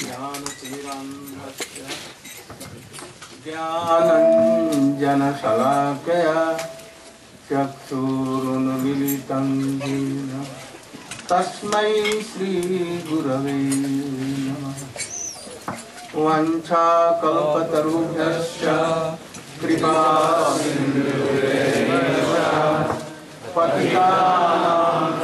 ज्ञानतिरन्धस्य ज्ञानञ्जनशलाकया चक्षुरुन्मिलितं येन तस्मै श्रीगुरवे नमः। वञ्चाकल्पतरुभ्यश्च कृपा पतितानां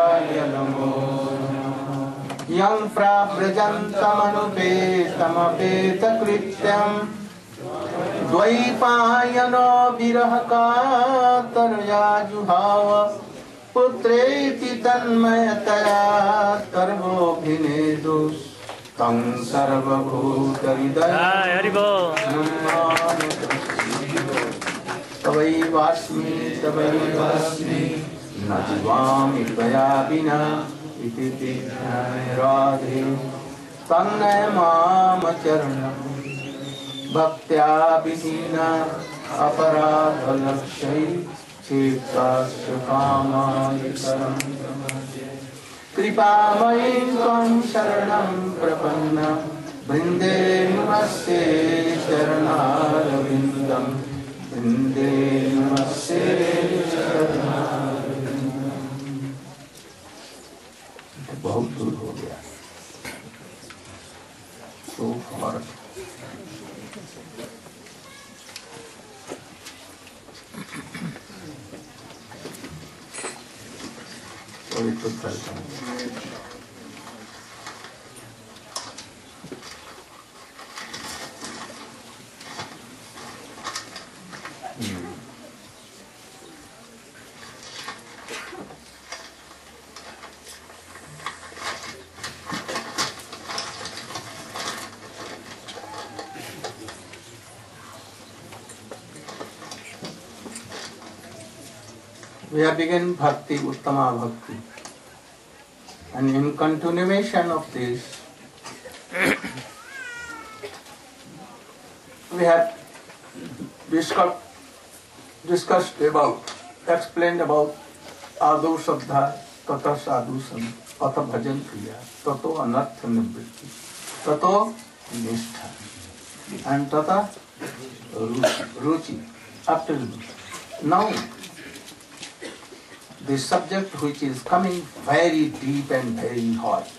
यं प्राव्रजन्तमनुपेतमपेतकृत्यम्। द्वैपायनो विरहकातर्या जुहाव पुत्रेति तन्मयतया सर्वोऽभिनेदु तं सर्वभूतहृदय तवैवास्मि न जीवामि त्वया विना। राधे। तन्नय मामचरणं भक्त्या विहीना शरणं प्रपन्न। वृन्दे नमस्ते चरणारविन्दं। वृन्दे नमस्ते We have begun Bhakti, Uttama Bhakti. And in continuation of this, we have discussed, discussed about, explained about Adau Shraddha, Tata Sadhu Sam, Tata Bhajan Kriya, Tato Anartha Nivritti, Tato Nishtha, and Tata Ruchi. Ruchi. After now, the subject which is coming very deep and very hot.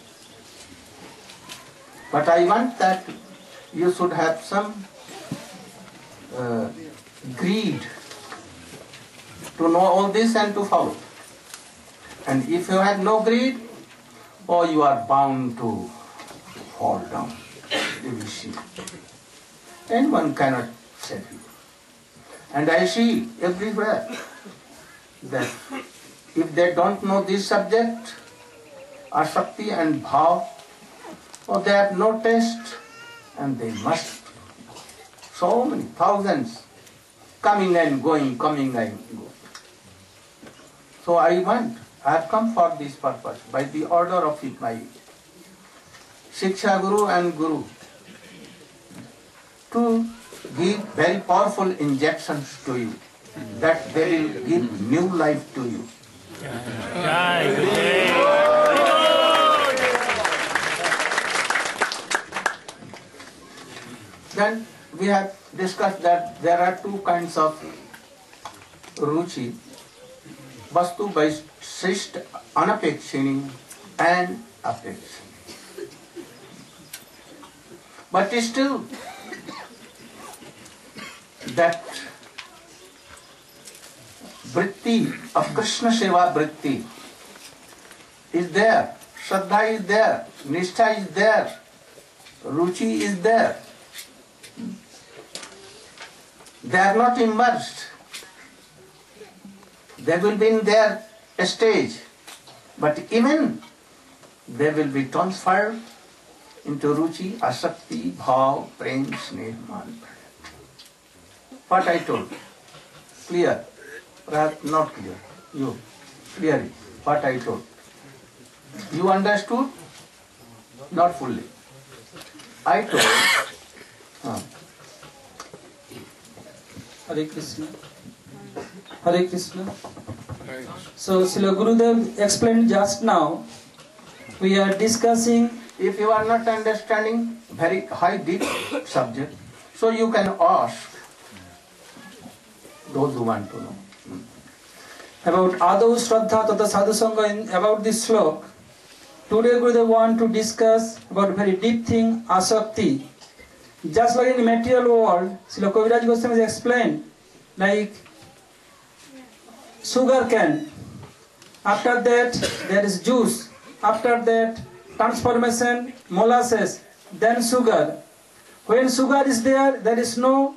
But I want that you should have some uh, greed to know all this and to follow. And if you have no greed, oh, you are bound to fall down. You will see. Anyone cannot save you. And I see everywhere that if they don't know this subject, asakti and bhav, or they have no taste, and they must. So many thousands coming and going, coming and going. So I want, I have come for this purpose by the order of my Shiksha Guru and Guru to give very powerful injections to you that they will give new life to you. Gurudev. Then we have discussed that there are two kinds of ruchi, vastu vaishisht anapekshini and apekshini. But still, that वृत्ति of Krishna सेवा वृत्ति। Is there श्रद्धा is there निष्ठा is there Ruchi is there they are not immersed they will be in their stage but even they will be transfer in to रुचि आसक्ति भाव प्रेम स्नेह मान पट I told clear perhaps not clear. You, clearly, what I told. You understood? Not fully. I told, uh, Hare Krishna. Hare Krishna. So Srila Gurudev explained just now, we are discussing if you are not understanding very high deep subject, so you can ask those who want to know. About Adau Shraddha Tata Sadhu Sangha in, about this slok. Today Gurudev want to discuss about very deep thing, asakti. Just like in the material world, Srila Kaviraj Goswami has explained, like sugar cane. After that, there is juice. After that, transformation, molasses, then sugar. When sugar is there, there is no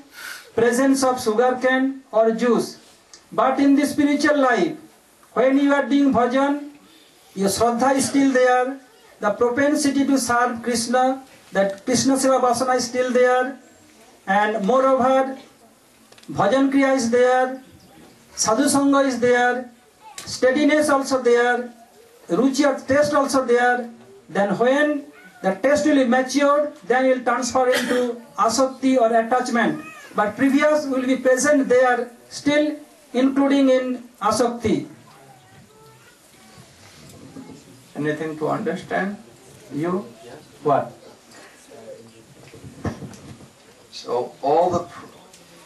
presence of sugar cane or juice. But in the spiritual life, when you are doing bhajan, your shraddha is still there, the propensity to serve Krishna, that Krishna Seva Vasana is still there, and moreover, bhajan kriya is there, sadhu sangha is there, steadiness also there, ruchi or taste also there, then when the taste will be matured, then it will transfer into asakti or attachment. But previous will be present there, still including in asakti. Anything to understand? You? What? So all the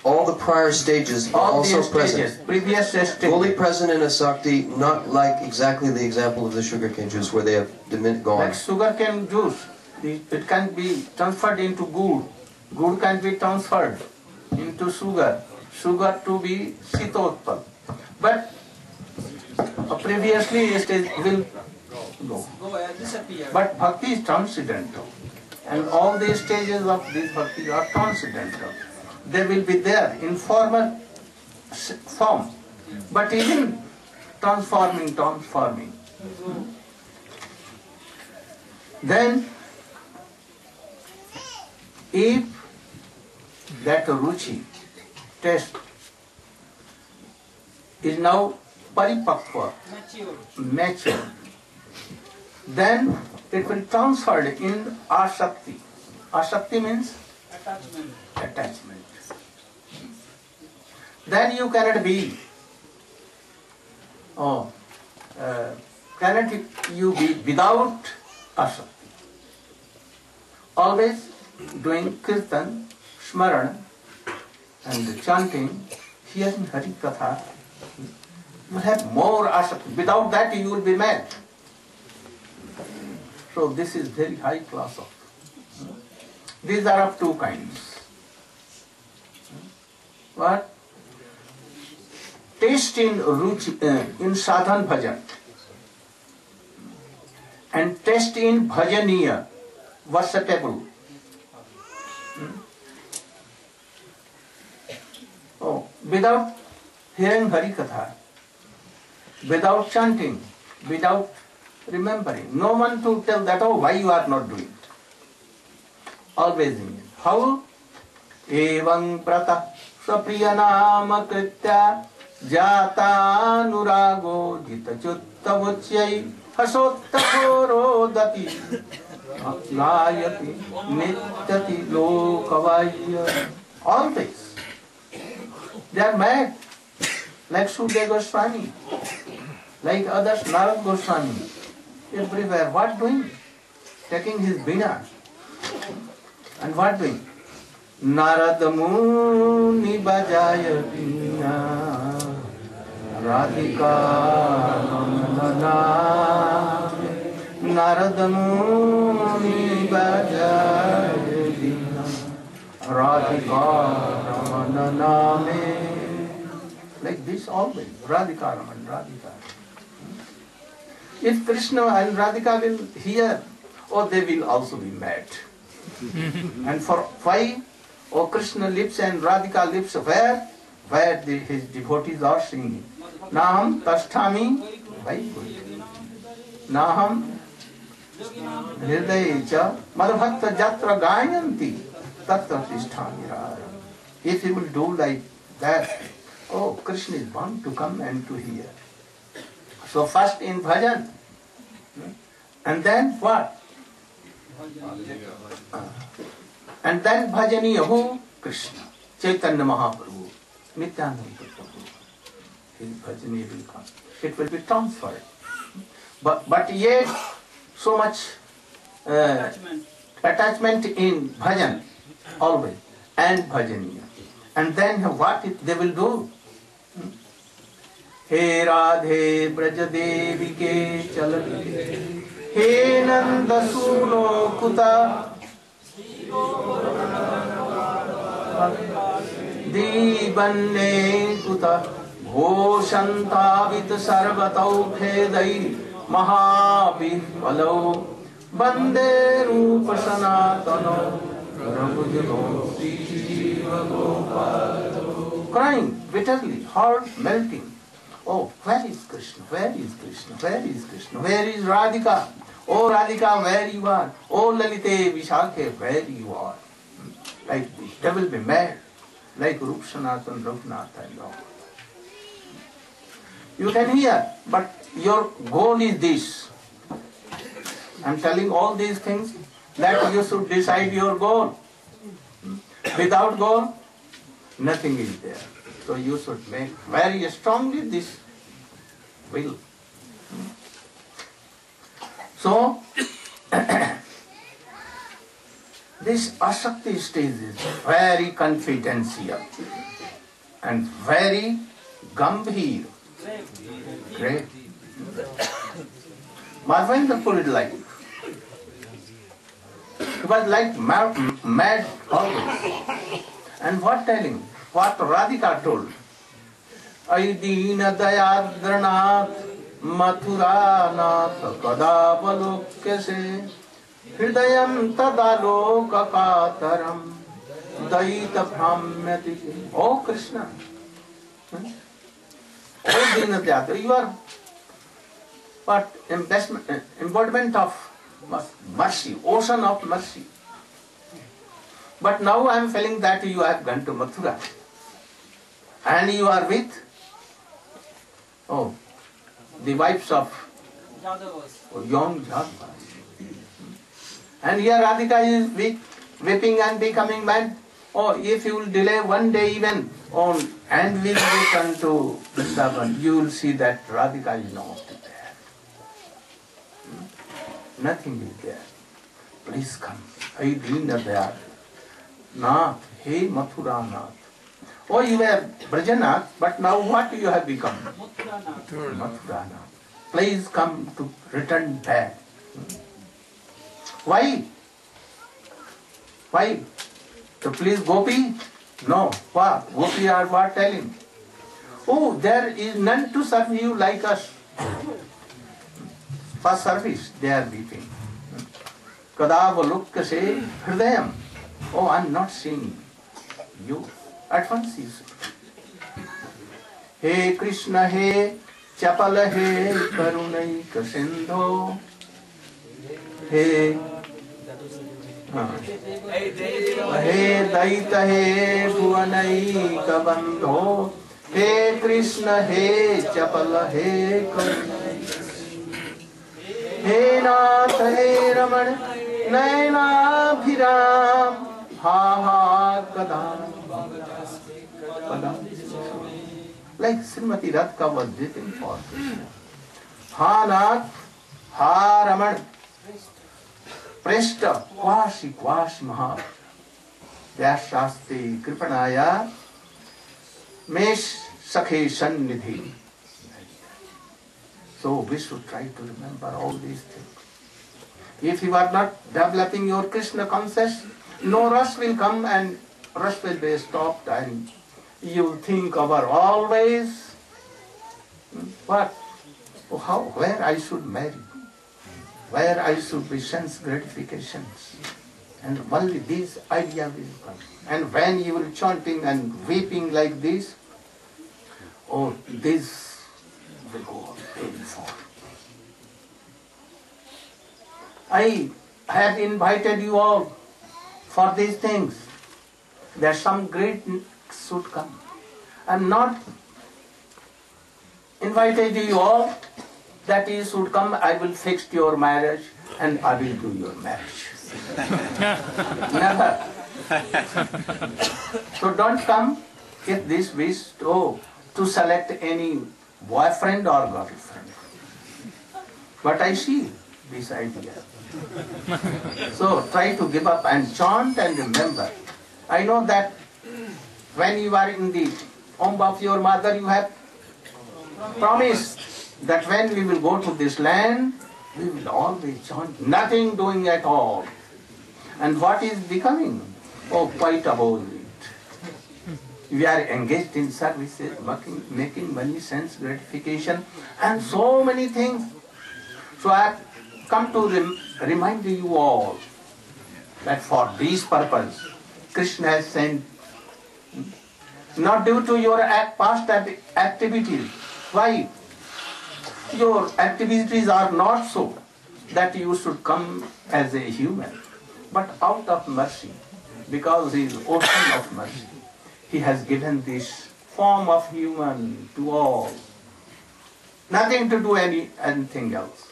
all the prior stages are All also these present. stages, previous stage. Fully present in asakti, not like exactly the example of the sugarcane juice where they have dimin- gone. Like sugar cane juice, it can be transferred into good. Good can be transferred into sugar. Sugar to be sitotpal. But previously stage will go. But bhakti is transcendental. And all the stages of this bhakti are transcendental. They will be there in formal form. But even transforming, transforming. Then, if that ruchi, taste, is now paripakva, mature, then it will transfer in asakti. Asakti means attachment. Then you cannot be, oh, uh, cannot you be without asakti. Always doing kirtan, smaran, and chanting, hearing Hari Katha, you have more asakti. Without that you will be mad. So this is very high class of. These are of two kinds. What? Taste in ruchi, uh, in sadhan bhajan and taste in bhajaniya, worshipable. Oh, without hearing Hari Katha, without chanting, without remembering, no one to tell that, oh, why you are not doing it. Always in it. How? Evam prata sapriya nama kritya जातानुरागो जितच्युत्तवच्यै हसोत्तघोरोदति गायति नित्यति लोकवाह्य All this. They are mad. Like Sudya Goswami, like others, Narad Goswami, everywhere. What doing? Taking his bina. And what doing? Narad Muni बजाय बीना राधिका नारद मुनि बजाय बीना राधिका रमन नामे like this always Radhika Raman Radhika if Krishna and Radhika will hear oh they will also be mad and for why Oh Krishna lips and Radhika lips where? Where the, his devotees are singing. Naham tasthami. नाहम हृदय च मदभक्त जत्र गायन्ति तत्र तिष्ठामि राय if you will do like that oh krishna is bound to come and to hear so first in bhajan hmm, and then what and then bhajaniya who krishna chaitanya mahaprabhu nityananda prabhu his bhajaniya will come it will be transferred but but yet so much uh, attachment attachment in bhajan always and bhajaniya and then what they will do Hmm? हे राधे ब्रज देवी के चल हे नंद सुनो कुता दीबन्ने कुत घोषन्तावित सर्वतौ खेदै महाविह्वलौ। वंदे रूप सनातनौ रघुजनो crying bitterly, heart melting. Oh, where is Krishna? Where is Krishna? Where is Krishna? Where is Radhika? Oh, Radhika, where you are? Oh, Lalite, Vishakhe, where you are? Like this. They will be mad, like Rup Sanatan and Raghunath and all. You can hear, but your goal is this. I'm telling all these things that you should decide your goal. Hmm? Without goal, nothing is there. So you should make very strongly this will. So, this asakti stage is very confidential and very gambhir, great. Madhavendra put it like, he was like mad, mad always. And what telling? What Radhika told? Aidina Dayadranat Mathuranat Kadavalokyase Hridayam Tadalokakataram Daita Brahmyati Oh Krishna. Hmm? Oh Dina Dayadra, you are investment, embodiment of mercy, ocean of mercy. But now I am feeling that you have gone to Mathura. And you are with, oh, the wives of oh, young Jadavas. And here Radhika is weak, weeping and becoming mad. Oh, if you will delay one day even on and will return to Vrindavan, you will see that Radhika is not there. Hmm? Nothing is there. Please come. I dream that they are. Nath, hey Mathura Nath. Oh, you were Brajanath, but now what you have become? Mathura Nath. Please come to return back. Why? Why? To please Gopi? No. What? Gopi are what telling? Oh, there is none to serve you like us. For service, they are weeping. Kadavalukya say, Hridayam. Oh, I'm not seeing you. हे कृष्ण हे चपल हे करुण सिंधो हे हे दैत हे भुवनैक बंधो हे कृष्ण हे चपल हे करुण हे नाथ हे रमण नैनाभिराम हा हा कदा like Shrimati रथ का वर्जित हा नाथ प्रेष्ट क्वाशि, quash महा। व्यास्ती कृपणाया सखे सन्निधि। So wish try to remember all these thing if you are not developing your Krishna conscious no रस विल कम एंड रस will be stop and you think over always what? How, where I should marry, where I should be sense gratifications. And only this idea will come. And when you will chanting and weeping like this, oh, this will go on far. I have invited you all for these things, that some great should come. I'm not invited you all that you should come, I will fix your marriage and I will do your marriage. Never. so don't come if this wish to, to select any boyfriend or girlfriend. But I see this idea. so try to give up and chant and remember. I know that when you are in the womb of your mother, you have promised that when we will go to this land, we will always chant, nothing doing at all. And what is becoming? Oh, quite it. We are engaged in services, working, making money, sense gratification, and so many things. So I have come to rem- remind you all that for this purpose, Krishna has sent, not due to your past activities. Why? Your activities are not so that you should come as a human, but out of mercy, because He is ocean of mercy. He has given this form of human to all. Nothing to do any anything else.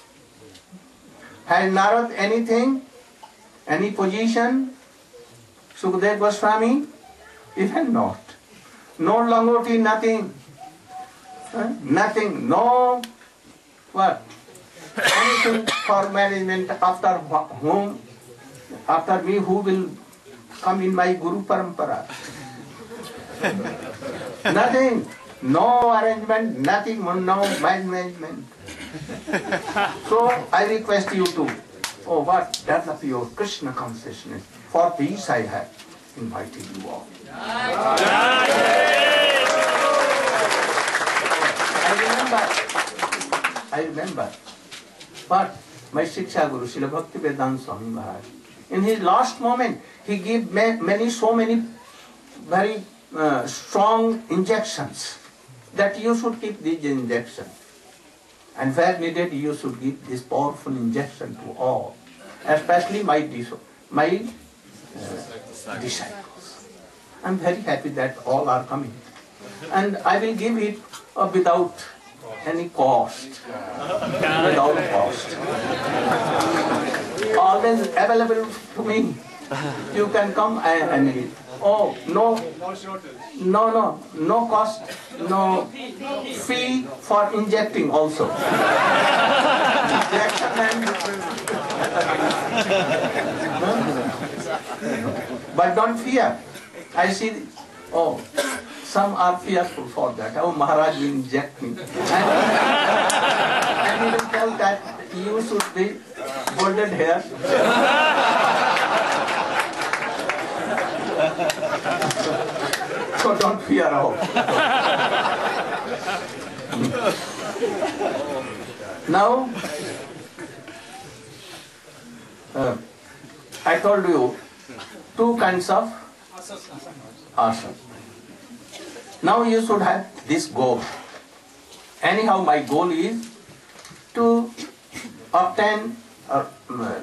Has Narad anything? Any position? Sukdev Goswami? Even not. No Langoti, nothing. Huh? Nothing. No what? Anything for management after whom? After me, who will come in my Guru Parampara? nothing. No arrangement, nothing, no management. So I request you to, oh what, develop your Krishna consciousness. For this I have invited you all. I remember, I remember, but my Shiksha Guru, Srila Bhakti Vedanta Swami Maharaj, in his last moment, he gave ma- many, so many very uh, strong injections that you should keep these injections. And where needed, you should give this powerful injection to all, especially my, my uh, disciples. I'm very happy that all are coming. And I will give it uh, without any cost. Without cost. Always available to me. You can come and, eat. Oh, no, no, no, no cost, no fee for injecting also. Injection but don't fear. I see, oh, some are fearful for that. Oh, Maharaj will inject me. And, he will tell that you should be golden hair. so don't fear all. now, uh, I told you two kinds of asana. Now you should have this goal. Anyhow, my goal is to obtain uh, uh,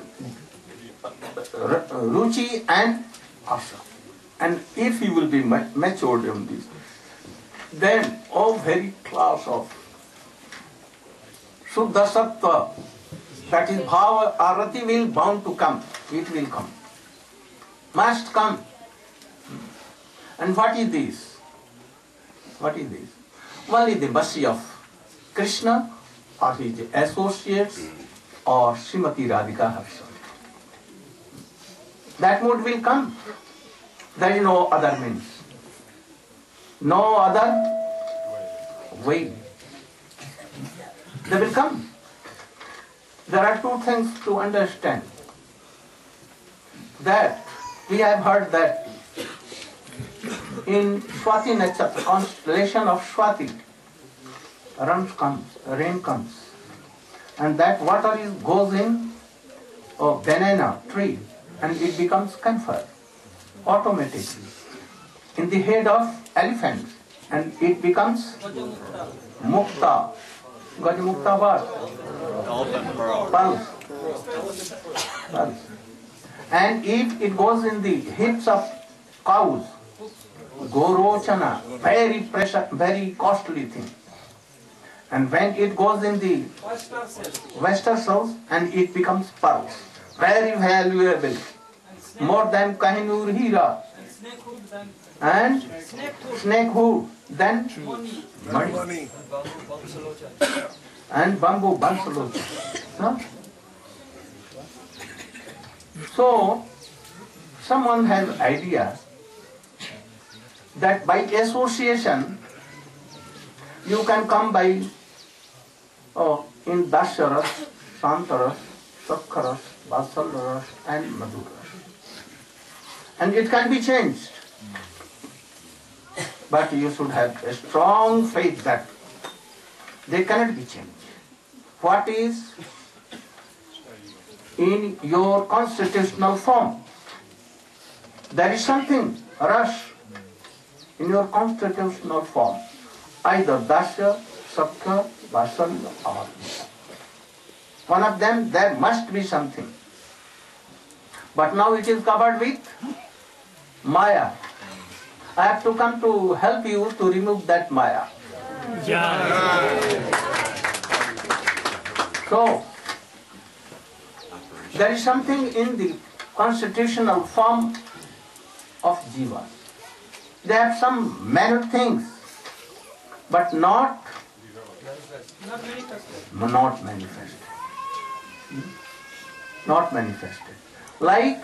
ruchi and asa. And if you will be matured in this, then all very class of Suddha Sattva, that is Bhava Arati will bound to come. It will come. Must come. And what is this? What is this? Only the mercy of Krishna or his associates or Srimati Radhika herself. That mood will come. There is no other means. No other way. They will come. There are two things to understand. That we have heard that in Swati Nakshatra, constellation of Swati, rain comes, rain comes, and that water is goes in a banana tree, and it becomes camphor automatically in the head of elephant, and it becomes mukta. Gajmukta what? Pulse. Pulse. And if it goes in the hips of cows, gorochana, very precious, very costly thing. And when it goes in the western cells and it becomes pearls, very valuable, more than Kohinoor Hira. And snake hood, then money. And bamboo bansalo. No? So, someone has idea that by association you can come by oh, in Dasharas, Santaras, Sakharas, Vatsalaras and Madhuras. And it can be changed. But you should have a strong faith that they cannot be changed. What is in your constitutional form? There is something, rush, in your constitutional form. Either Dasya, Sakya, Vasalla or one of them, there must be something. But now it is covered with Maya. I have to come to help you to remove that Maya. Jai. So, there is something in the constitutional form of Jiva. They have some manner things, but not not manifested. Hmm? Not manifested. Like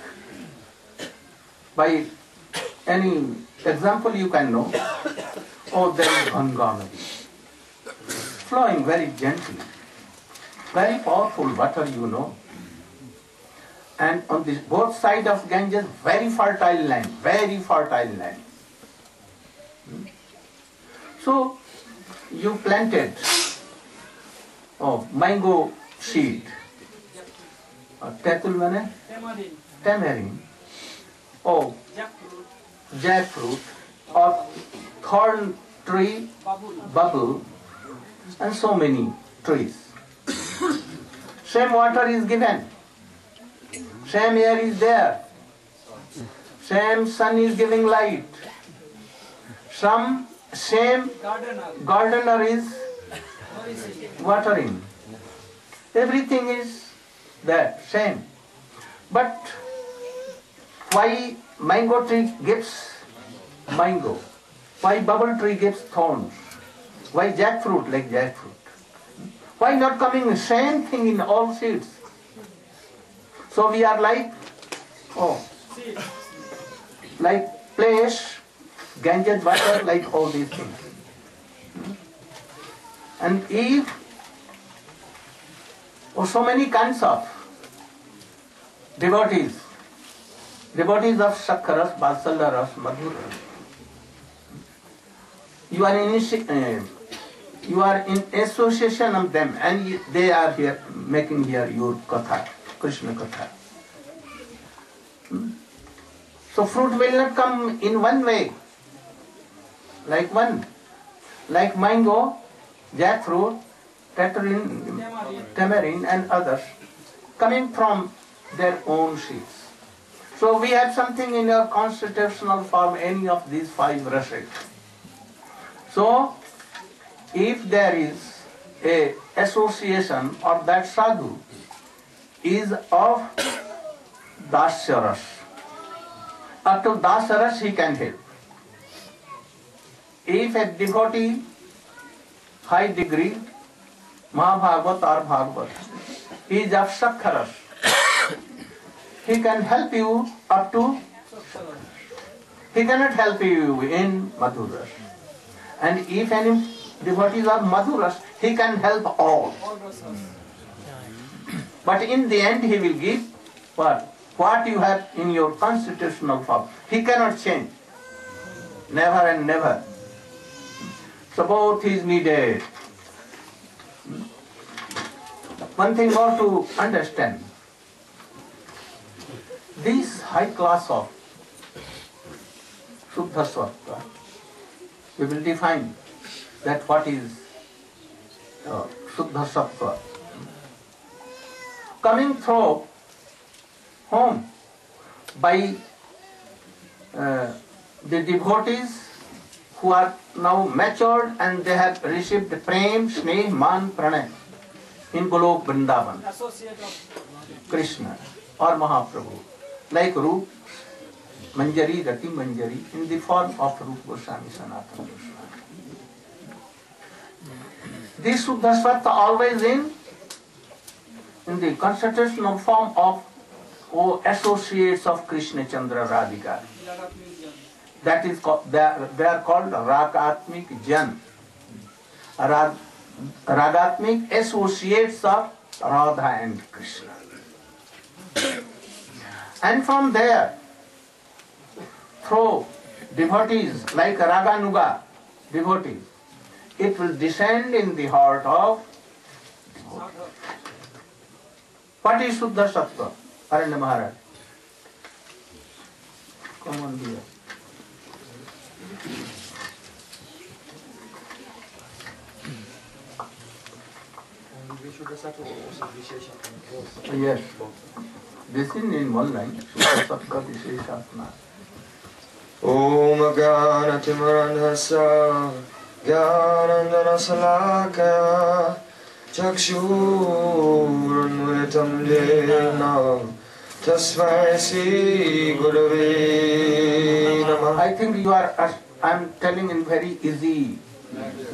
by any example you can know, oh there is Ganga Nadi, flowing very gently, very powerful water you know. And on this both side of Ganges, very fertile land, very fertile land. So you planted oh, mango seed, tetul mane tamarind, oh, jackfruit, or thorn tree, bubble, and so many trees. Same water is given, same air is there, same sun is giving light, some same gardener is watering. Everything is that same. But why mango tree gives mango? Why bubble tree gives thorns? Why jackfruit like jackfruit? Why not coming same thing in all seeds? So we are like, oh, like place, Ganges water, like all these things. And if oh, so many kinds of devotees, devotees of Sakharas, Vatsalaras, Madhuras, you are in you are in association of them and they are here making here your katha, Krishna katha. Hmm? So fruit will not come in one way, like one, like mango, jackfruit, tamarind, tamarind and others, coming from their own seeds. So we have something in our constitutional form, any of these five rases. So if there is a association or that sadhu is of dasyaras, up to dasyaras he can help. If a devotee high degree, Mahabhagat or Bhagavat, is of Sakharas, he can help you up to, he cannot help you in Madhuras. And if any devotees are Madhuras, he can help all. But in the end he will give what? What you have in your constitutional form. He cannot change. Never and never. Both is needed. One thing more to understand. This high class of Shuddha Sattva, we will define that what is uh, Shuddha coming through home by uh, the devotees who are now matured and they have received prem, sneh, man, pranay in Golok Vrindavan, Krishna or Mahaprabhu, like Rup, Manjari, Rati Manjari in the form of Rup Goswami, Sanatana Goswami. This Suddha always in in the constitutional form of oh, associates of Krishna Chandra Radhika. That is called, they are, called Ragatmik Jan. Rag, Ragatmik associates of Radha and Krishna. And from there, through devotees like Raganuga devotees, it will descend in the heart of what is Suddha Sattva? Aranya Maharaj. Come on here. Yes. This in one line. Shubhasakta Visheshatma. Şey Om Ganatimarandhasa Gyanandanasalakaya Chakshurunmuritam Jena Tasvai Sri Gurave Namaha I think you are I am telling in very easy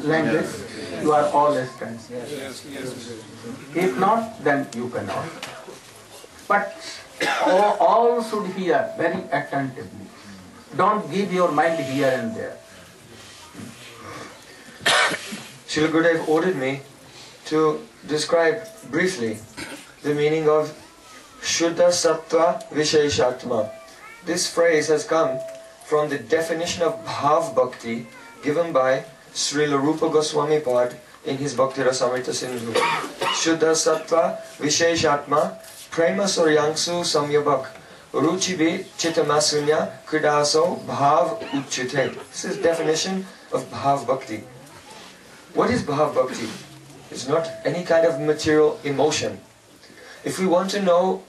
language, you are all listening. If not, then you cannot. But all, all should hear very attentively. Don't give your mind here and there. Srila Gurudev ordered me to describe briefly the meaning of Shuddha Sattva Visheshatma. This phrase has come from the definition of Bhav Bhakti given by Srila Rupa Goswami Pad in his Bhakti Rasamrita Sindhu. Shuddha Sattva Visheshatma Prema Suryangsu Samyabhak Ruchibi Chitamasunya Kridaso Bhav Uchite. This is definition of Bhav Bhakti. What is Bhav Bhakti? It's not any kind of material emotion. If we want to know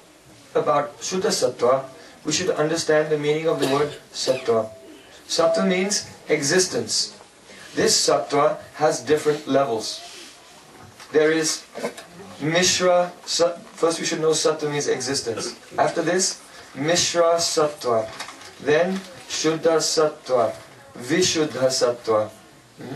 about Shuddha Sattva, we should understand the meaning of the word Sattva. Sattva means existence. This Sattva has different levels. There is Mishra, first we should know Sattva means existence. After this, Mishra Sattva. Then Shuddha Sattva, Vishuddha Sattva. Hmm?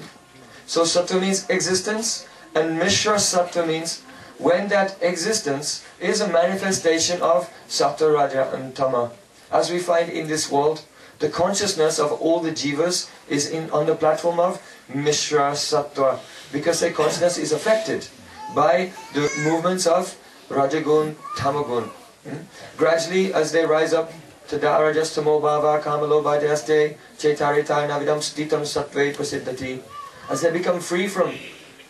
So Sattva means existence, and Mishra Sattva means when that existence is a manifestation of Sattva, Raja, and Tama. As we find in this world, the consciousness of all the jivas is in, on the platform of Mishra Sattva, because their consciousness is affected by the movements of Rajagun, Tamagun. Hmm? Gradually, as they rise up to Darajastamo Bhava Kamalo Bhajaste Chetarita Navidam Stitam Sattve Prasiddhati, as they become free from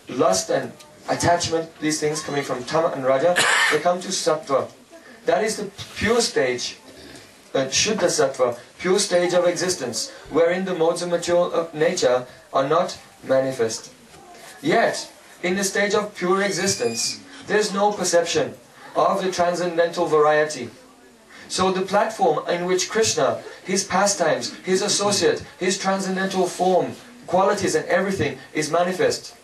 lust and attachment, these things coming from Tama and Raja, they come to Sattva. That is the pure stage, uh, Shuddha Sattva, pure stage of existence, wherein the modes of nature are not manifest. Yet, in the stage of pure existence, there is no perception of the transcendental variety. So the platform in which Krishna, his pastimes, his associate, his transcendental form, qualities and everything is manifest.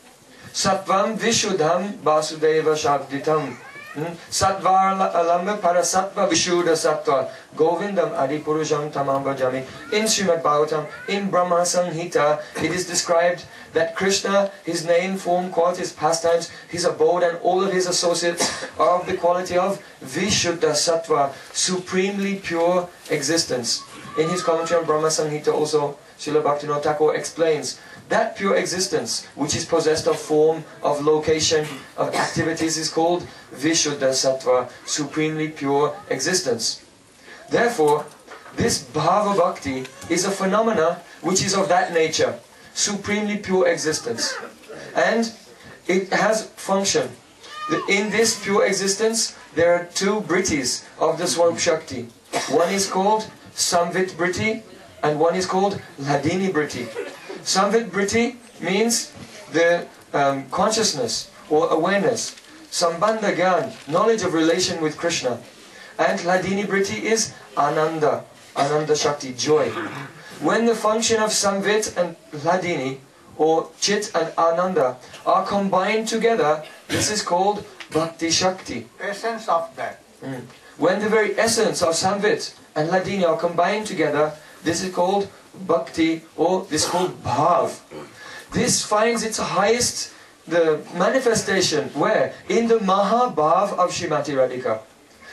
Sattvam Vishuddham Vasudeva Shabditam. Sattva alamba para sattva vishuddha sattva. Govindam adipurusham tamam bhajami. In Srimad Bhagavatam, in Brahma Samhita, it is described that Krishna, his name, form, qualities, pastimes, his abode and all of his associates are of the quality of Vishuddha Sattva, supremely pure existence. In his commentary on Brahma Samhita also, Srila Bhaktivinoda Thakur explains that pure existence, which is possessed of form, of location, of activities, is called Vishuddha Sattva, supremely pure existence. Therefore, this Bhava Bhakti is a phenomena which is of that nature, supremely pure existence. And it has function. In this pure existence, there are two Brittis of the Swarup Shakti. One is called Samvit Briti and one is called Ladini Briti. Samvit Briti means the um, consciousness or awareness Sambandha Gyan, knowledge of relation with Krishna. And Ladini Briti is Ananda, Ananda Shakti, joy. When the function of Samvit and Ladini, or Chit and Ananda, are combined together, this is called Bhakti Shakti. Essence of that. Mm. When the very essence of Samvit and Hladini are combined together, this is called Bhakti, or this is called Bhav. This finds its highest the manifestation where? In the Mahabhav of Srimati Radhika.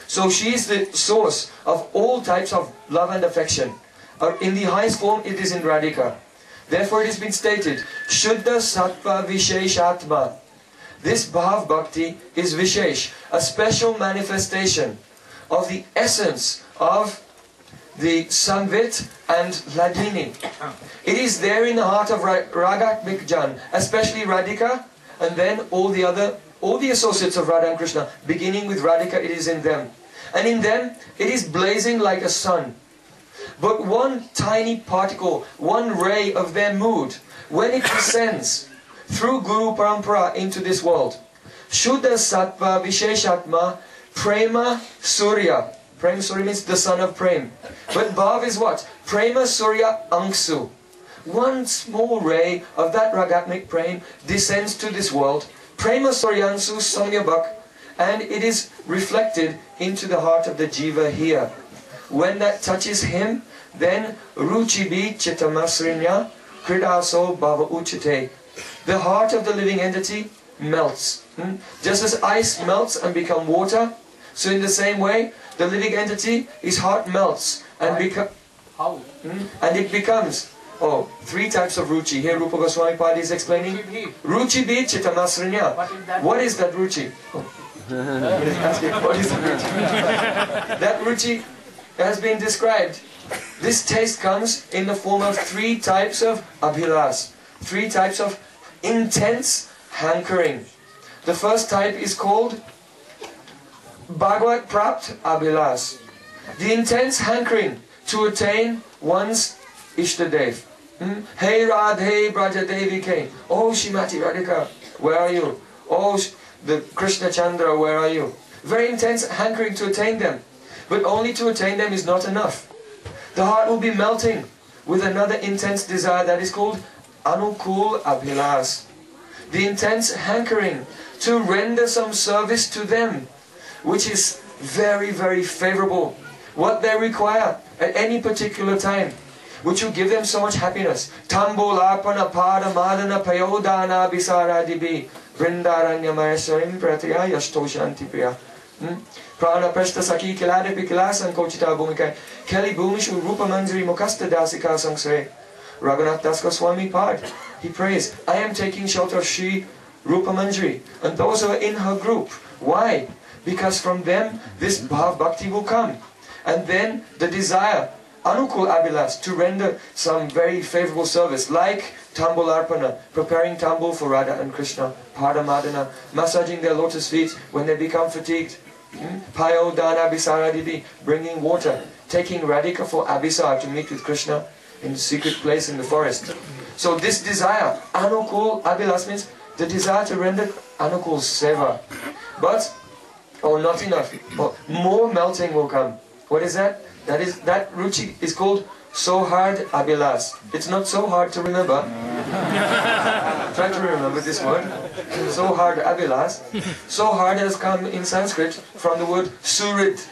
So she is the source of all types of love and affection. Uh, in the highest form, it is in Radhika. Therefore, it has been stated, Shuddha Sattva Visheshatma. This Bhav Bhakti is Vishesh, a special manifestation of the essence of the Samvit and Hladini. It is there in the heart of Ra- Ragatmik especially Radhika, and then all the other, all the associates of Radha and Krishna, beginning with Radhika, it is in them. And in them, it is blazing like a sun. But one tiny particle, one ray of their mood, when it descends through Guru Parampara into this world, Shuddha Sattva Visheshatma Prema Surya. Prema Surya means the sun of Prem. But Bhav is what? Prema Surya Anksu. One small ray of that Ragatmik Prem descends to this world. Prema Suryansu Samyabhak. And it is reflected into the heart of the Jiva here. When that touches him, then Ruchibi Chitamasrinya Kridaso Bhava Uchite. The heart of the living entity melts. Hmm? Just as ice melts and become water, so in the same way, the living entity, his heart melts and becomes... How? Hmm? and it becomes oh three types of ruchi. Here Rupa Goswami Padi is explaining. Ruchi bi chitamasrinya. What is that? What is that ruchi? Oh. What is that ruchi? that ruchi has been described. This taste comes in the form of three types of abhilas, three types of intense hankering. The first type is called Bhagavad Prapt Abhilas, the intense hankering to attain one's Ishtadev. Hmm? Hey Radhe Brajadevike, oh Srimati Radhika, where are you? Oh the Krishna Chandra, where are you? Very intense hankering to attain them. But only to attain them is not enough. The heart will be melting with another intense desire that is called Anukul Abhilas. The intense hankering to render some service to them, which is very, very favorable. What they require at any particular time, which will give them so much happiness. Tambularpana pada madana bisaradibi vrindaranya mayasarim pratriya yashto shanti priya. Hmm? Prana prashta saki kilade pikilasan kochita bhumika keli bhumishu rupa manjari mukasta dasika sangsre. Raghunath Das Goswami Pad, he prays, I am taking shelter of Sri Rupa Manjari and those who are in her group. Why? Because from them this Bhav Bhakti will come. And then the desire, Anukul Abhilas, to render some very favorable service, like Tambul Arpana, preparing Tambul for Radha and Krishna, Padamadana, massaging their lotus feet when they become fatigued. Hmm? Payo Dana Abhisaradidi, bringing water, taking Radhika for Abhisar to meet with Krishna in a secret place in the forest. So this desire, Anukul Abhilas means the desire to render Anukul Seva. But, oh not enough, oh, more melting will come. What is that? That is that ruchi is called so hard Abhilas. It's not so hard to remember. Try to remember this word. So hard Abhilas. So hard has come in Sanskrit from the word surit.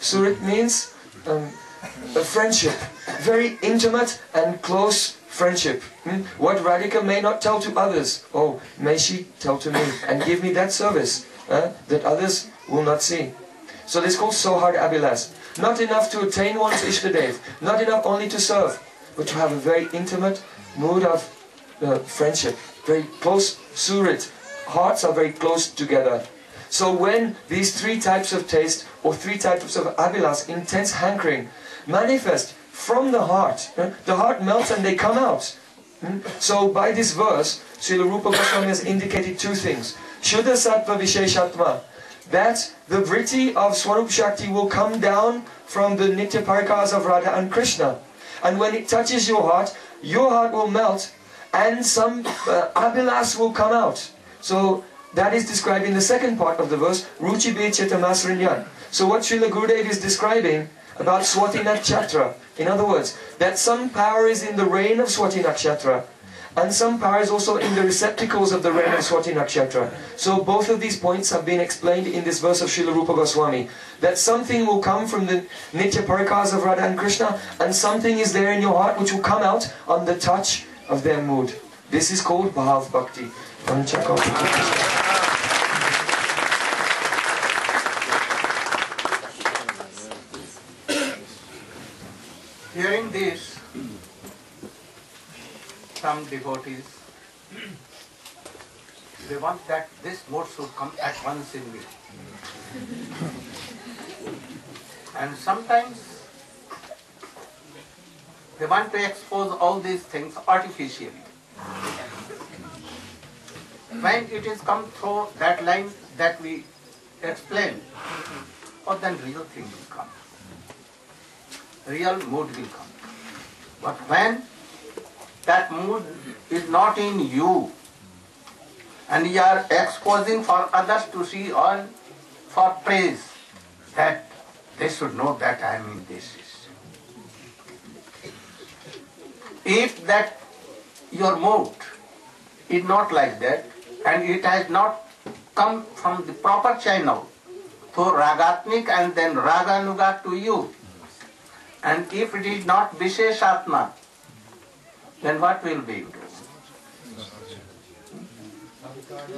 Surit means um, a friendship, very intimate and close friendship. Hmm? What Radhika may not tell to others, oh, may she tell to me and give me that service uh, that others will not see. So this is called Sohard Abhilas. Not enough to attain one's Ishtadev, not enough only to serve, but to have a very intimate mood of uh, friendship, very close surit. Hearts are very close together. So when these three types of taste or three types of abhilas, intense hankering, manifest from the heart, the heart melts and they come out. Hmm? So by this verse, Srila Rupa Goswami has indicated two things. Shuddha Sattva Visheshatma, that the vritti of Swarup Shakti will come down from the Nitya Parikars of Radha and Krishna. And when it touches your heart, your heart will melt and some uh, abhilas will come out. So that is described in the second part of the verse, Ruchi Be Chitamasrinyan. So what Srila Gurudev is describing about Swati Nakshatra, in other words, that some power is in the rain of Swati Nakshatra, and some power is also in the receptacles of the rain of Swati Nakshatra. So both of these points have been explained in this verse of Srila Rupa Goswami. That something will come from the Nitya Parikars of Radha and Krishna, and something is there in your heart which will come out on the touch of their mood. This is called Bhav Bhakti. Hearing this, some devotees, they want that this mode should come at once in me. And sometimes they want to expose all these things artificially. When it is come through that line that we explain, oh, then real thing will come. Real mood will come. But when that mood is not in you, and you are exposing for others to see or for praise, that they should know that I am in this. If that your mood is not like that, and it has not come from the proper channel through ragatmik and then raganuga to you, and if it is not Visheshatma, then what will we do?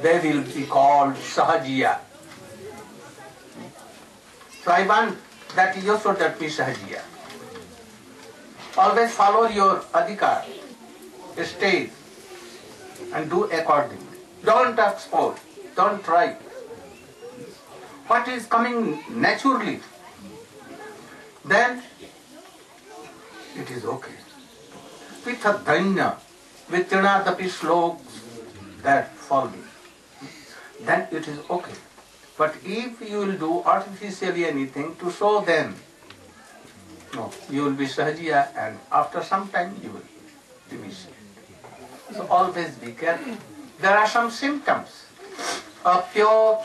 They will be called Sahajiya. So I want that you should not be Sahajiya. Always follow your adhikar, stage, and do accordingly. Don't expose, don't try. What is coming naturally, then it is okay. With a danya, with trinadapi sloks that follow, then it is okay. But if you will do artificially anything to show them, no, you will be sahajiya and after some time you will diminish it. So always be careful. There are some symptoms of pure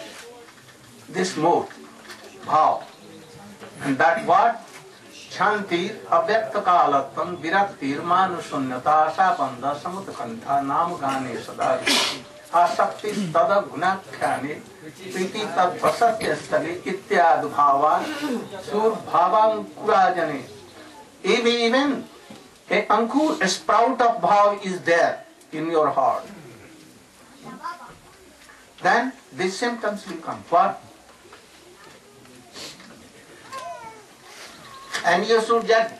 this mood, bhav. And that what? शांति अव्यक्त कालत्म विरक्तिर मानुशून्यता आशाबंध समुत्कंठा नाम गाने सदा आसक्ति तद गुणाख्याने प्रीति तद वसत्य स्थले इत्यादि भावान सुर भावांकुराजने even a ankur, a sprout of bhav is there in your heart. Then, these symptoms will and you should judge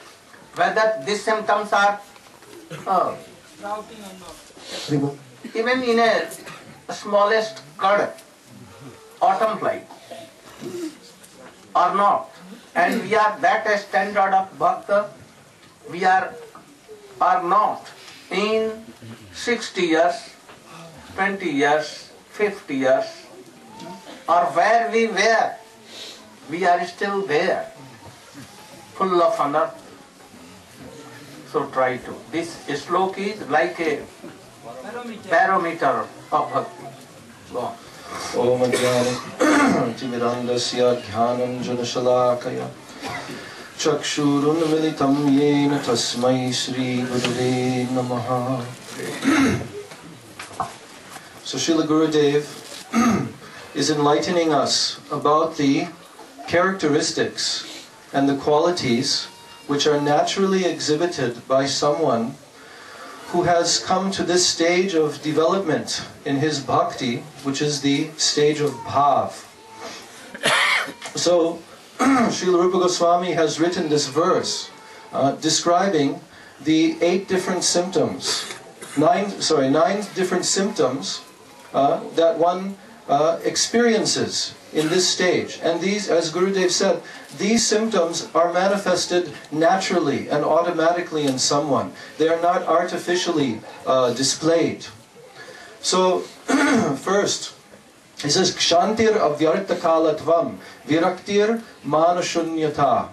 whether these symptoms are uh, even in a smallest curd, autumn fly, or not. And we are that standard of bhakta, we are are not in 60 years, 20 years, 50 years, or where we were, we are still there full of honor. So try to. This slok is like a barometer of bhakti. Go on. ॐ ज्ञानतिमिरन्दस्य ध्यानञ्जनशलाकया चक्षुरुन्मिलितं येन तस्मै श्रीगुरुवे नमः So Srila Gurudev is enlightening us about the characteristics and the qualities which are naturally exhibited by someone who has come to this stage of development in his bhakti, which is the stage of bhav. So, Srila Rupa Goswami has written this verse uh, describing the eight different symptoms, nine, sorry, nine different symptoms uh, that one uh, experiences in this stage. And these, as Gurudev said, these symptoms are manifested naturally and automatically in someone. They are not artificially uh, displayed. So, first, he says, Kshantir avyartakalatvam viraktir manashunyata.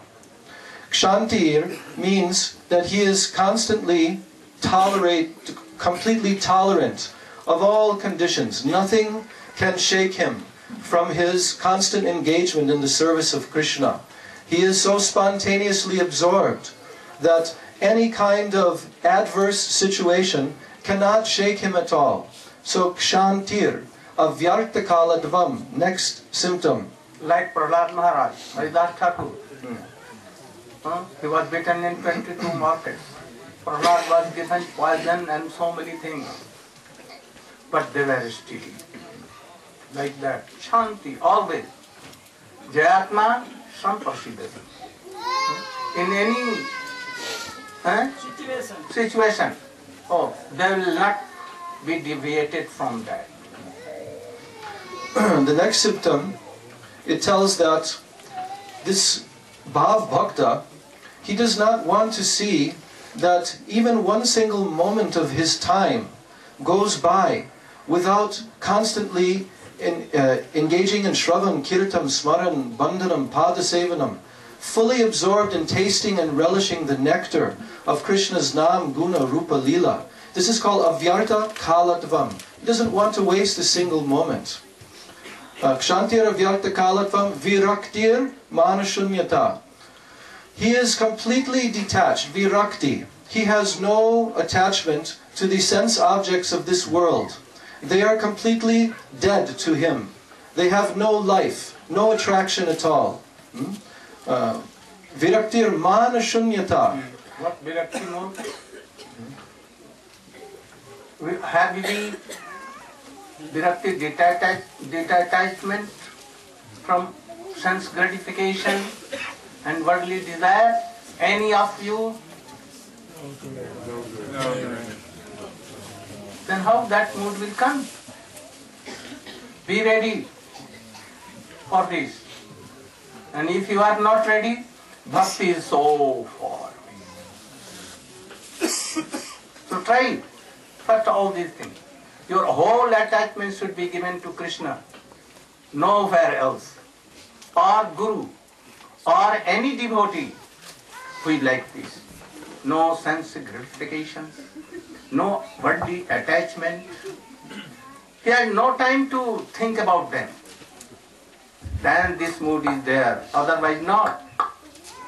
Kshantir means that he is constantly tolerate, completely tolerant of all conditions. Nothing can shake him from his constant engagement in the service of Krishna. He is so spontaneously absorbed that any kind of adverse situation cannot shake him at all. So kshantir, avyartakala dvam, next symptom. Like Prahlad Maharaj, Haridas Thakur. Huh? He was beaten in 22 markets. Prahlad was given poison and so many things. But they were still. Like that. Shanti, always. Jayatma, samprasidati. In any huh, situation, oh, they will not be deviated from that. the next symptom, it tells that this Bhav Bhakta, he does not want to see that even one single moment of his time goes by without constantly in, uh, engaging in Shravan, Kirtan, Smaran, Bandhanam, Padasevanam, fully absorbed in tasting and relishing the nectar of Krishna's Nam, Guna, Rupa, Lila. This is called Avyarta Kalatvam. He doesn't want to waste a single moment. Uh, Kshantir Avyarta Kalatvam Viraktir Manashunyata. He is completely detached, Virakti. He has no attachment to the sense objects of this world. They are completely dead to him. They have no life, no attraction at all. Hmm? Uh, Viraktir Manashunyata. What Virakti means? We- Have we Virakti detach, detachment from sense gratification and worldly desire? Any of you? Then how that mood will come? Be ready for this. And if you are not ready, bhakti is so far so try. First all these things. Your whole attachment should be given to Krishna. Nowhere else. Or Guru. Or any devotee who is like this. No sense gratifications. No worldly attachment. He has no time to think about them. Then this mood is there. Otherwise not.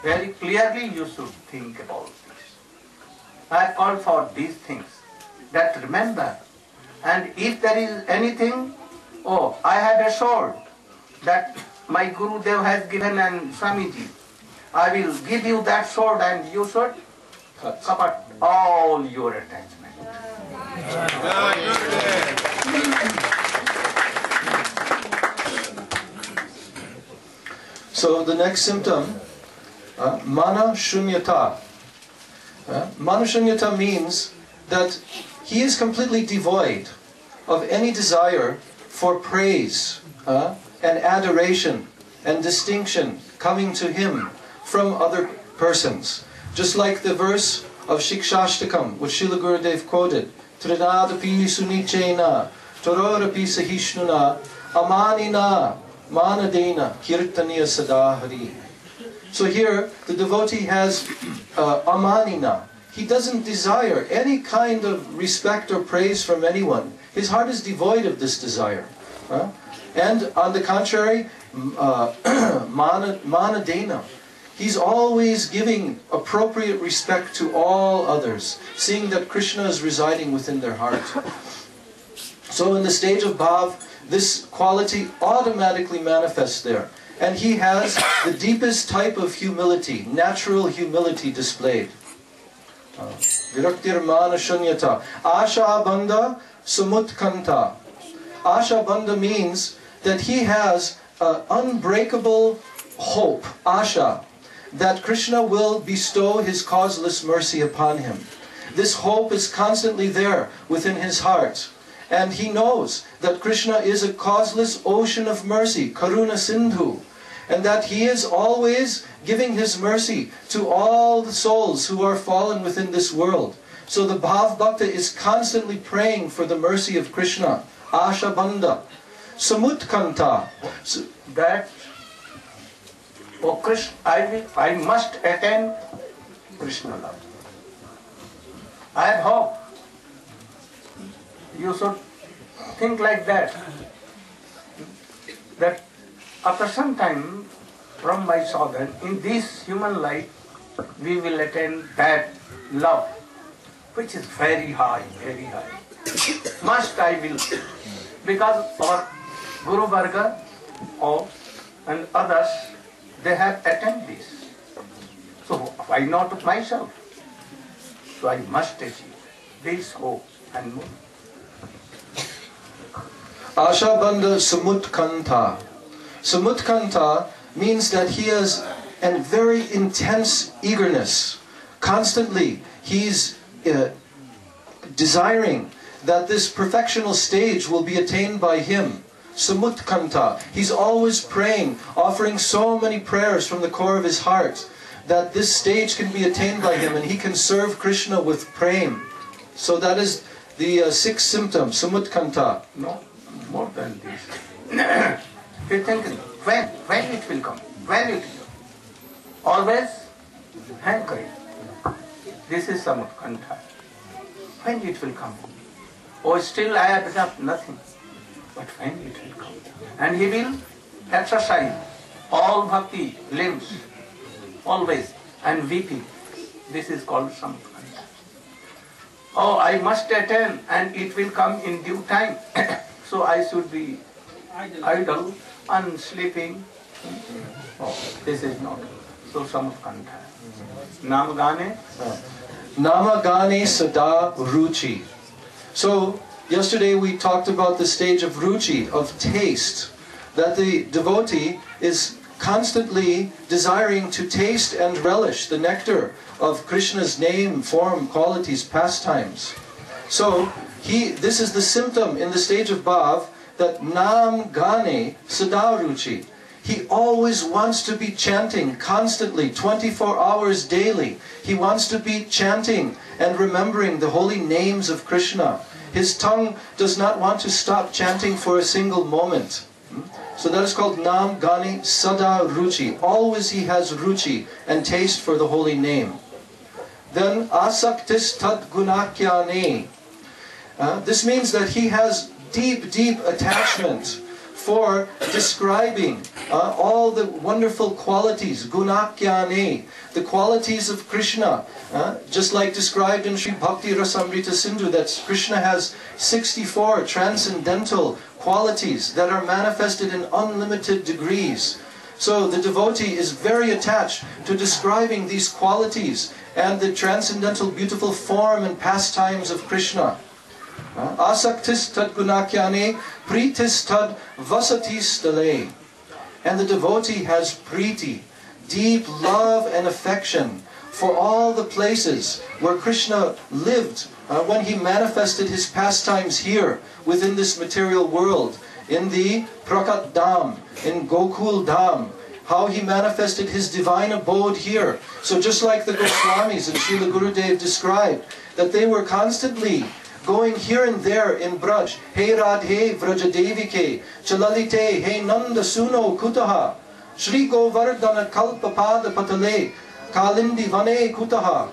Very clearly you should think about this. I call for these things. That remember. And if there is anything, oh, I have a sword that my Guru Dev has given and Swamiji. I will give you that sword and you should Cut. all your attachment. So the next symptom, uh, mana shunyata. Uh, mana shunyata means that he is completely devoid of any desire for praise uh, and adoration and distinction coming to him from other persons. Just like the verse of Shikshashtakam, which Srila Gurudev quoted, Trinadapi sunichena, tororapi sahishnuna, amanina, manadena, kirtaniya sadahari. So here, the devotee has uh, amanina. He doesn't desire any kind of respect or praise from anyone. His heart is devoid of this desire. huh? And on the contrary, uh, mana, manadena. He's always giving appropriate respect to all others, seeing that Krishna is residing within their heart. So in the stage of Bhav, this quality automatically manifests there. And he has the deepest type of humility, natural humility displayed. Uh, Viraktir mana shunyata. Asha bandha samutkanta. Asha bandha means that he has an unbreakable hope, asha, that Krishna will bestow his causeless mercy upon him. This hope is constantly there within his heart. And he knows that Krishna is a causeless ocean of mercy, Karuna Sindhu, and that he is always giving his mercy to all the souls who are fallen within this world. So the Bhav Bhakta is constantly praying for the mercy of Krishna, Asha Bandha, Samutkanta. So- oh Krishna, I will, I must attain Krishna love. I have hope. You should think like that. that after some time from my sadhana, in this human life, we will attain that love, which is very high, very high. Must I will, because our Guru Varga or and others, they have attained this. So why not myself? So I must achieve this hope and move. Ashabandha Samutkanta. Samutkanta means that he has a very intense eagerness. Constantly, he's uh, desiring that this perfectional stage will be attained by him. Samutkanta. He's always praying, offering so many prayers from the core of his heart that this stage can be attained by him and he can serve Krishna with praying. So that is the uh, sixth symptom, Samutkanta. No, more than this. you think when, when it will come, when it will come. Always hankering. This is Samutkanta. When it will come. Oh, still I have nothing. But when it will come. And he will exercise all bhakti limbs, always, and weeping. This is called Samutkanta. Oh, I must attain and it will come in due time. so I should be idle and sleeping. Oh, this is not. So Samutkanta. Namagane. Namagane Sada Ruchi. So, yesterday we talked about the stage of ruchi, of taste, that the devotee is constantly desiring to taste and relish the nectar of Krishna's name, form, qualities, pastimes. So, he, this is the symptom in the stage of Bhav that Nam Gane Sadaruchi. He always wants to be chanting constantly, 24 hours daily. He wants to be chanting and remembering the holy names of Krishna. His tongue does not want to stop chanting for a single moment. So that is called Nam Gani Sada Ruchi. Always he has ruchi and taste for the holy name. Then Asaktis Tad Gunakyane. Uh, this means that he has deep, deep attachment for describing uh, all the wonderful qualities, gunakyane, the qualities of Krishna, uh, just like described in Sri Bhakti Rasamrita Sindhu, that Krishna has 64 transcendental qualities that are manifested in unlimited degrees. So the devotee is very attached to describing these qualities and the transcendental beautiful form and pastimes of Krishna. Asaktis tad gunakyane, pritis tad vasatis dale. And the devotee has priti, deep love and affection for all the places where Krishna lived uh, when he manifested his pastimes here within this material world. In the Prakat Dham, in Gokul Dham, how he manifested his divine abode here. So just like the Goswamis and Srila Gurudev described, that they were constantly going here and there in Braj. Hey Radhe Vrajadevike, Chalalite, Hey Nanda Suno Kutaha, Shri Govardhana Kalpapada Patale, Kalindi Vane Kutaha.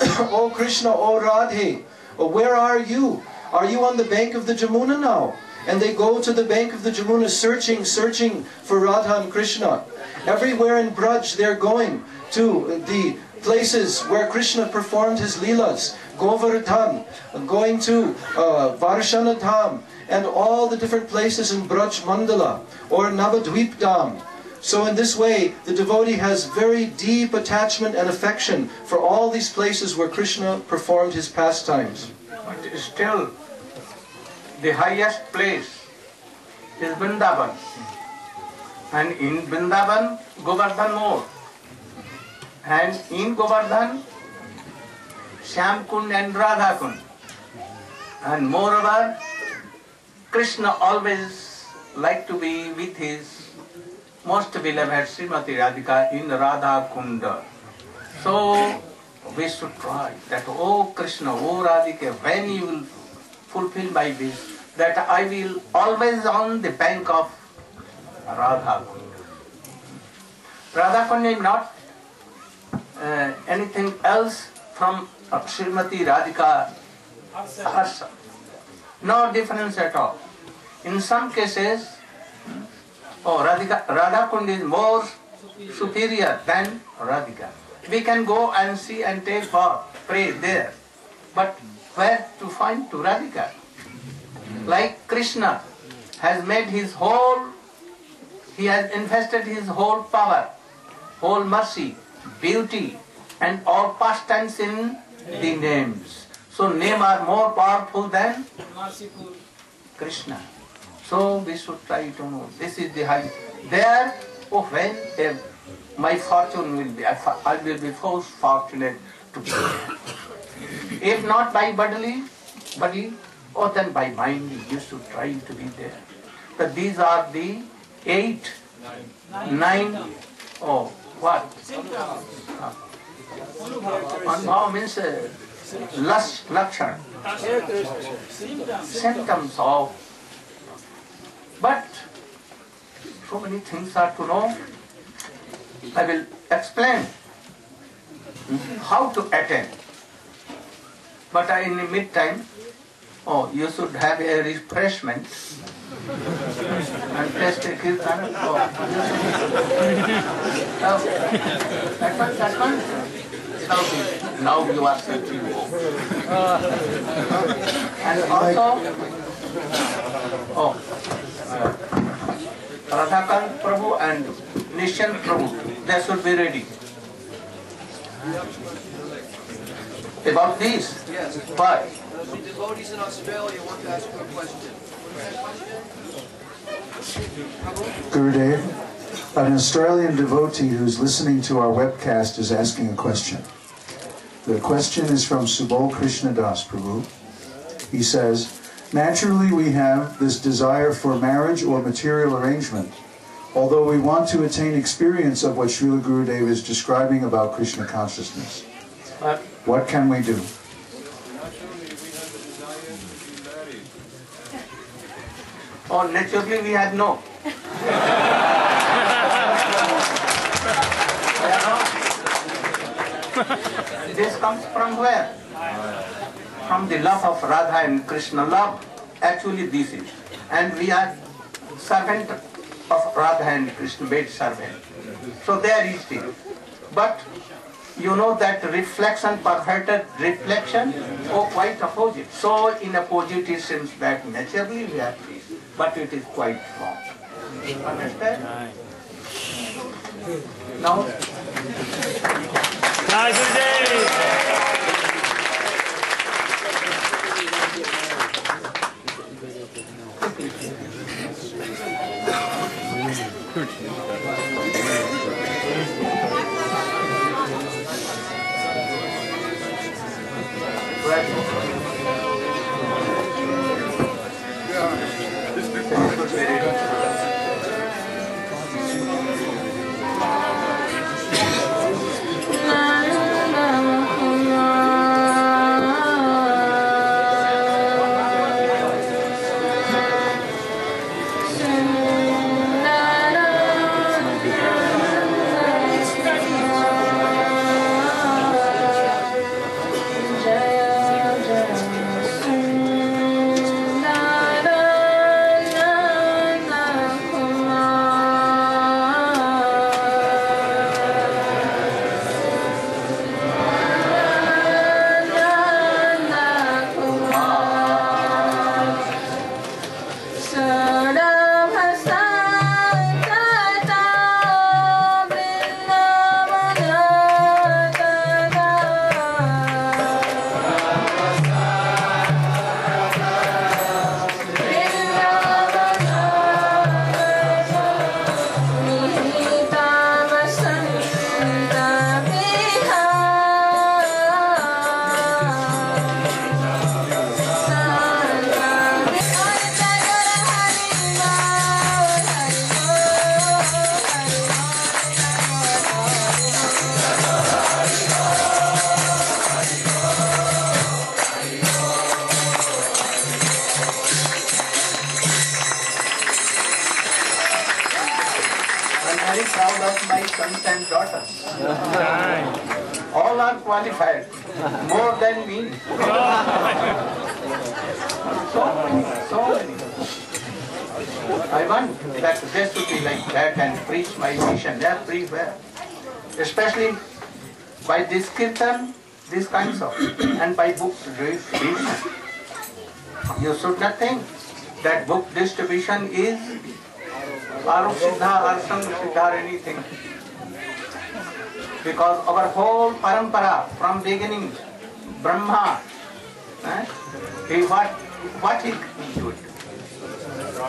O Krishna, O Radhe, where are you? Are you on the bank of the Jamuna now? And they go to the bank of the Jamuna searching, searching for Radha and Krishna. Everywhere in Braj they're going to the places where Krishna performed his leelas. Govardhan, going to uh, Varshana Dham, and all the different places in Braj Mandala or Navadvip. So in this way, the devotee has very deep attachment and affection for all these places where Krishna performed his pastimes. But still, the highest place is Vrindavan. And in Vrindavan, Govardhan more. And in Govardhan, Shyam and Radha And moreover, Krishna always like to be with his most beloved Srimati Radhika in Radha Kunda. So we should try that, oh Krishna, oh Radhika, when you will fulfill my wish, that I will always on the bank of Radha Kunda. Radha Kunda is not uh, anything else from Srimati Radhika herself. No difference at all. In some cases, oh, Radhika, Radha Kund is more superior than Radhika. We can go and see and take bath, pray there. But where to find to Radhika? Like Krishna has made his whole, he has invested his whole power, whole mercy, beauty, and all pastimes in the names. So name are more powerful than. Krishna. So we should try to know. This is the high. There, oh, when my fortune will be, I will be most fortunate to be. If not by bodily, body, or then by mind, you should try to be there. But these are the eight, nine, oh, what? Anubhav means uh, lakshan symptoms of. But so many things are to know. I will explain how to attend. But I, in the meantime, oh, you should have a refreshment and taste a kirtan. Oh, oh, that one, that one. Now, now you are sitting. And also, oh, uh, Radhakant Prabhu and Nishan Prabhu, they should be ready. About this? Yes. Why? The devotees in Australia want to ask you a question. Gurudev, an Australian devotee who's listening to our webcast is asking a question. The question is from Subal Krishna Das Prabhu. He says, Naturally, we have this desire for marriage or material arrangement, although we want to attain experience of what Srila Gurudev is describing about Krishna consciousness. Uh, what can we do? Oh, naturally we had no. this comes from where? From the love of Radha and Krishna love. Actually this is. And we are servant of Radha and Krishna, made servant. So there is the. But you know that reflection, perverted reflection, oh quite opposite. So in opposite it seems that naturally we are free, but it is quite wrong. Understand? Now, Jai Gurudev. I'm proud of my sons and daughters. All are qualified, more than me. So many, so many. I want that they should be like that and preach my mission everywhere. Especially by this kirtan, these kinds of, and by book distribution. You should not think that book distribution is Arup Siddha some Siddha or anything. Because our whole parampara from beginning, Brahma, eh, he what, what he did?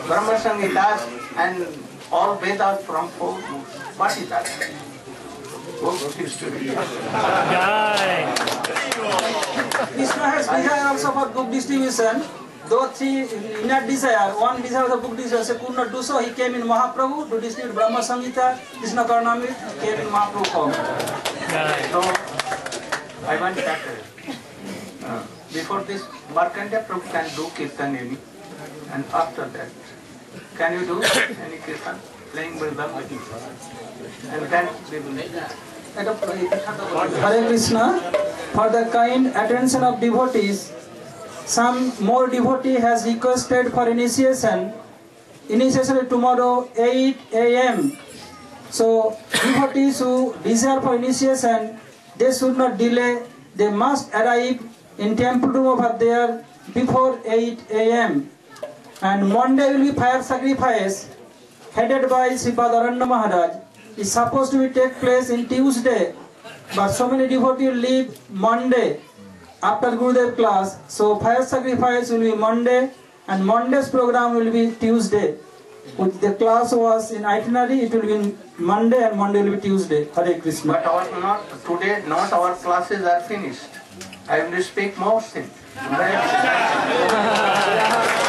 Brahma Samhitas and all Vedas from four books. What is that? Book distribution. Jai. Krishna has desire also for book distribution. Though three inner desire, one desire for book distribution, could not do so. He came in Mahaprabhu to distribute Brahma Samhita, Krishna Karnamrit, came in Mahaprabhu form. Jai. So, I want that. Uh, before this, Markandeya Prabhu can do kirtan any, and after that, can you do any kirtan? Playing Mridam And then we will. Hare Krishna, for the kind attention of devotees, some more devotee has requested for initiation. Initiation is tomorrow 8 a.m. So devotees who desire for initiation, they should not delay. They must arrive in temple room over there before 8 a.m. And Monday will be fire sacrifice headed by Sripad Maharaj. It's supposed to be take place in Tuesday, but so many devotees leave Monday after Gurudev class. So fire sacrifice will be Monday, and Monday's program will be Tuesday. Which the class was in itinerary, it will be Monday, and Monday will be Tuesday. Hare Krishna. But our not today, not our classes are finished. I will speak more things.